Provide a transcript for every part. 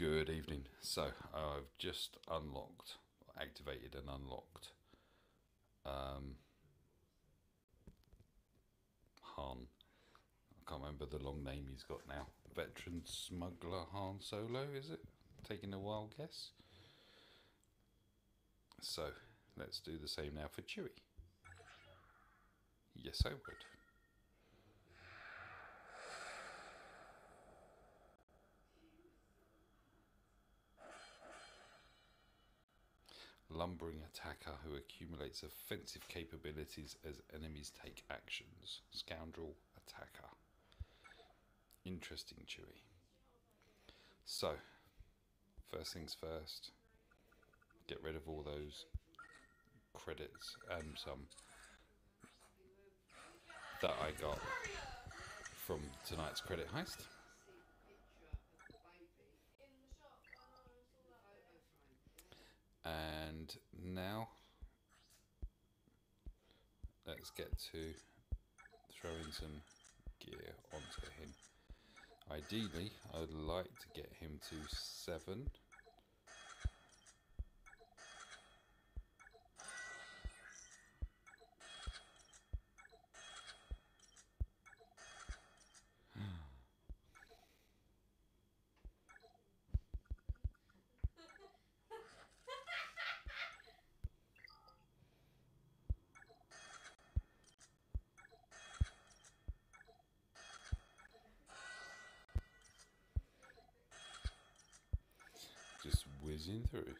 Good evening. So I've just unlocked, activated and unlocked um, Han. I can't remember the long name he's got now. Veteran smuggler Han Solo, is it? Taking a wild guess. So let's do the same now for Chewie. Yes, I would. Lumbering attacker who accumulates offensive capabilities as enemies take actions. Scoundrel attacker. Interesting, Chewie. So, first things first, get rid of all those credits and some that I got from tonight's credit heist. And now let's get to throwing some gear onto him. Ideally, I'd like to get him to 7 whizzing through.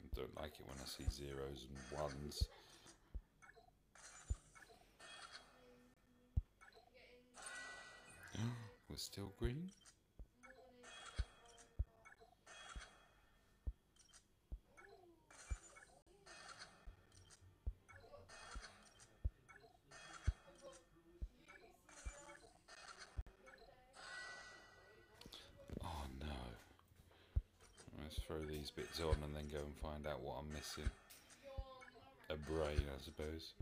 I don't like it when I see zeros and ones. We're still green? Throw these bits on and then go and find out what I'm missing. A brain, I suppose.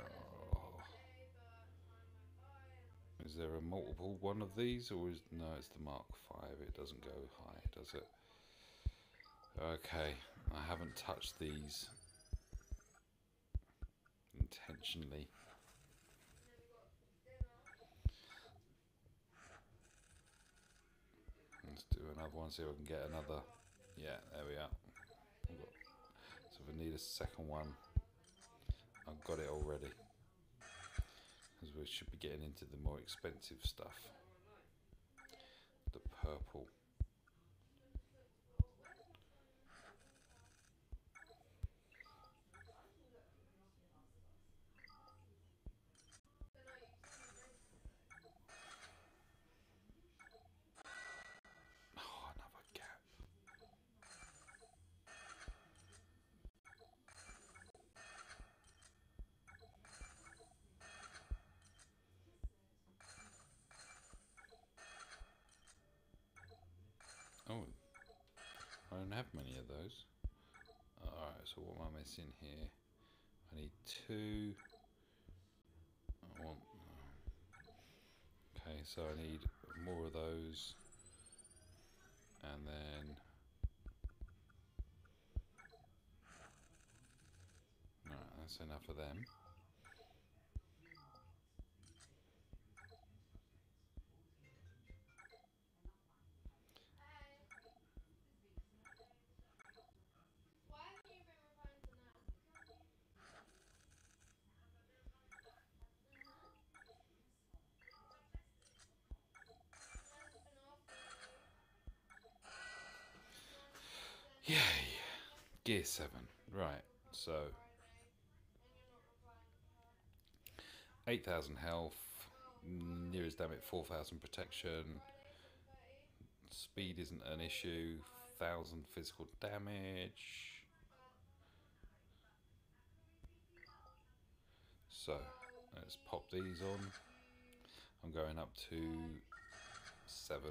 Oh. Is there a multiple one of these or is no it's the Mark 5 it doesn't go high does it okay I haven't touched these intentionally Let's one, see if I can get another. Yeah, there we are. Got, so if I need a second one, I've got it already. Because we should be getting into the more expensive stuff. The purple. Oh, another gap. Oh, I don't have many of those. Alright, so what am I missing here? I need two. I want. Uh, okay, so I need more of those and then Alright, that's enough of them. Gear 7. Right, so 8,000 health, nearest damage 4,000 protection, speed isn't an issue, 1,000 physical damage. So let's pop these on. I'm going up to 7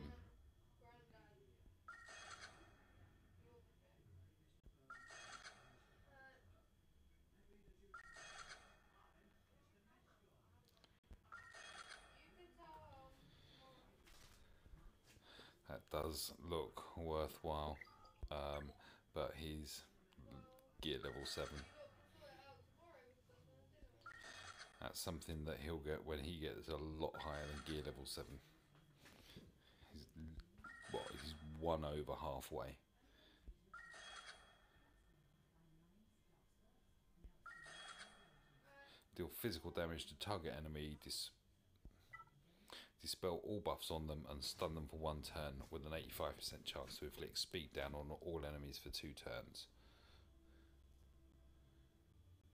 does look worthwhile, um, but he's gear level 7. That's something that he'll get when he gets a lot higher than gear level 7. He's, what, he's one over halfway. Deal physical damage to target enemy, dis dispel all buffs on them and stun them for one turn with an 85% chance to inflict speed down on all enemies for two turns.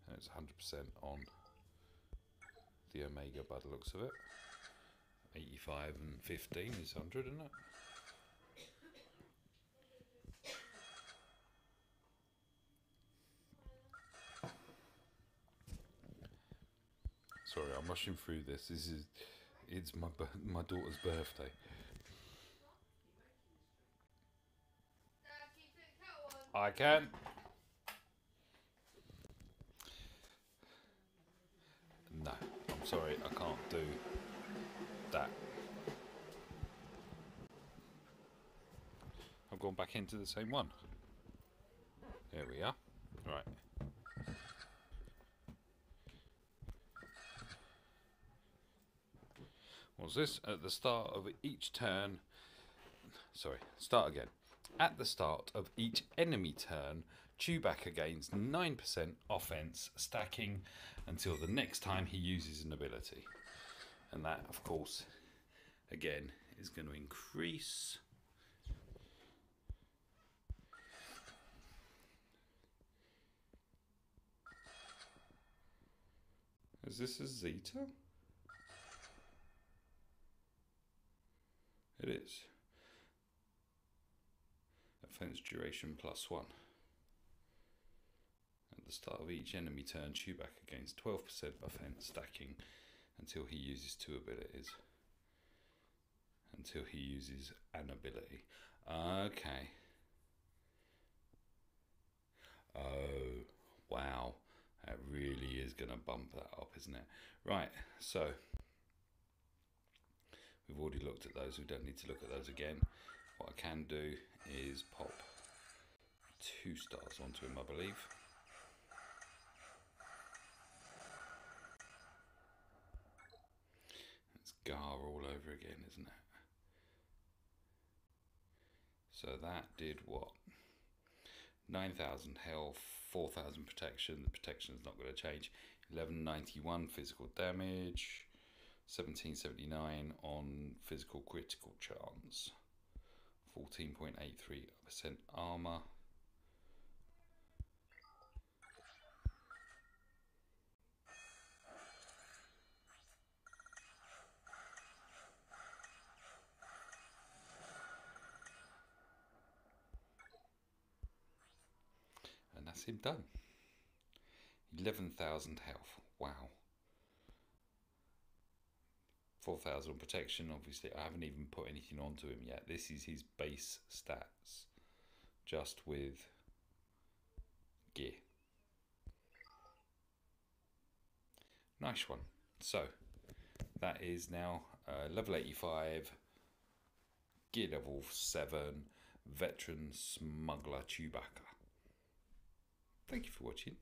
And it's 100% on the Omega by the looks of it. 85 and 15 is 100, isn't it? Sorry, I'm rushing through this. This is it's my my daughter's birthday. I can. No, I'm sorry, I can't do that. I've gone back into the same one. There we are. Right. Was this? At the start of each turn, sorry, start again. At the start of each enemy turn, Chewbacca gains 9% offense stacking until the next time he uses an ability. And that, of course, again, is going to increase. Is this a zeta? It is. Offense duration plus one. At the start of each enemy turn, Chewbacca gains 12% offense stacking until he uses two abilities. Until he uses an ability. Okay. Oh, wow. That really is going to bump that up, isn't it? Right, so We've already looked at those, we don't need to look at those again. What I can do is pop two stars onto him, I believe. It's Gar all over again, isn't it? So that did what? 9,000 health, 4,000 protection. The protection is not going to change. 1191 physical damage. 1779 on physical critical chance, 14.83% armor. And that's him done. 11,000 health. Wow. 4,000 protection. Obviously, I haven't even put anything onto him yet. This is his base stats, just with gear. Nice one. So, that is now uh, level 85, gear level 7, veteran smuggler Chewbacca. Thank you for watching.